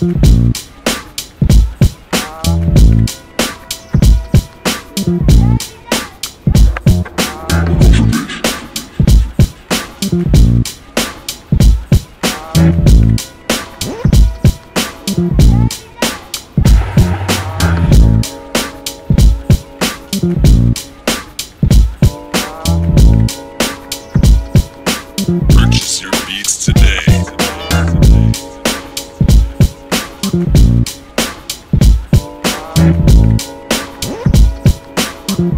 Purchase your beats today.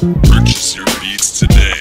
Purchase your beats today.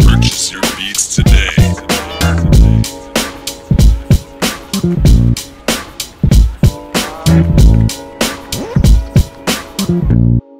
Purchase your beats today. today.